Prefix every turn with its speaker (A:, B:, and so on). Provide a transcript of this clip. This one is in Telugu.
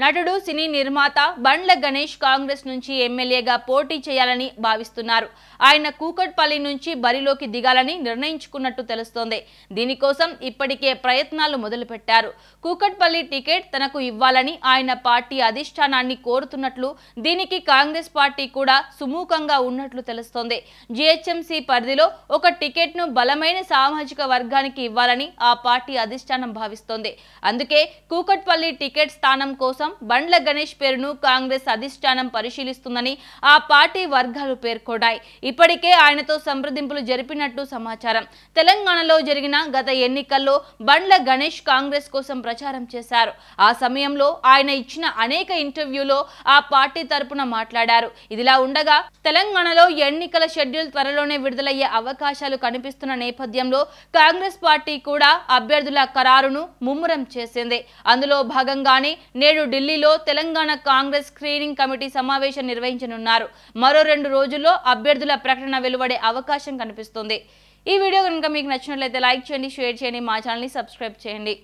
A: నటుడు సినీ నిర్మాత బండ్ల గణేష్ కాంగ్రెస్ నుంచి ఎమ్మెల్యేగా పోటీ చేయాలని భావిస్తున్నారు. ఆయన కూకట్పల్లి నుంచి బరిలోకి దిగాలని నిర్ణయించుకున్నట్టు తెలుస్తోంది. దీనికోసం ఇప్పటికే ప్రయత్నాలు మొదలుపెట్టారు. కూకట్పల్లి టికెట్ తనకు ఇవ్వాలని ఆయన పార్టీ అధిష్టానాన్ని కోరుతున్నట్లు దీనికి కాంగ్రెస్ పార్టీ కూడా సుముఖంగా ఉన్నట్లు తెలుస్తోంది. జిహెచ్ఎంసీ పరిధిలో ఒక టికెట్ను బలమైన సామాజిక వర్గానికి ఇవ్వాలని ఆ పార్టీ అధిష్టానం భావిస్తోంది. అందుకే కూకట్పల్లి టికెట్ స్థానం కోసం బండ్ల గణేష్ పేరును కాంగ్రెస్ అధిష్టానం పరిశీలిస్తుందని ఆ పార్టీ వర్గాలు పేర్కొన్నాయి. ఇప్పటికే ఆయనతో సంప్రదింపులు జరిపినట్టు సమాచారం. తెలంగాణలో జరిగిన గత ఎన్నికల్లో బండ్ల గణేష్ కాంగ్రెస్ కోసం ప్రచారం చేశారు. ఆ సమయంలో ఆయన ఇచ్చిన అనేక ఇంటర్వ్యూలో ఆ పార్టీ తరపున మాట్లాడారు. ఇదిలా ఉండగా తెలంగాణలో ఎన్నికల షెడ్యూల్ త్వరలోనే విడుదలయ్యే అవకాశాలు కనిపిస్తున్న నేపథ్యంలో కాంగ్రెస్ పార్టీ కూడా అభ్యర్థుల ఖరారును ముమ్మరం చేసింది. అందులో భాగంగానే నేడు ఢిల్లీలో తెలంగాణ కాంగ్రెస్ స్క్రీనింగ్ కమిటీ సమావేశం నిర్వహించనున్నారు. మరో రెండు రోజుల్లో అభ్యర్థుల ప్రకటన వెలువడే అవకాశం కనిపిస్తుంది. ఈ వీడియో కనుక మీకు నచ్చినట్లయితే లైక్ చేయండి షేర్ చేయండి మా ఛానల్ని సబ్స్క్రైబ్ చేయండి.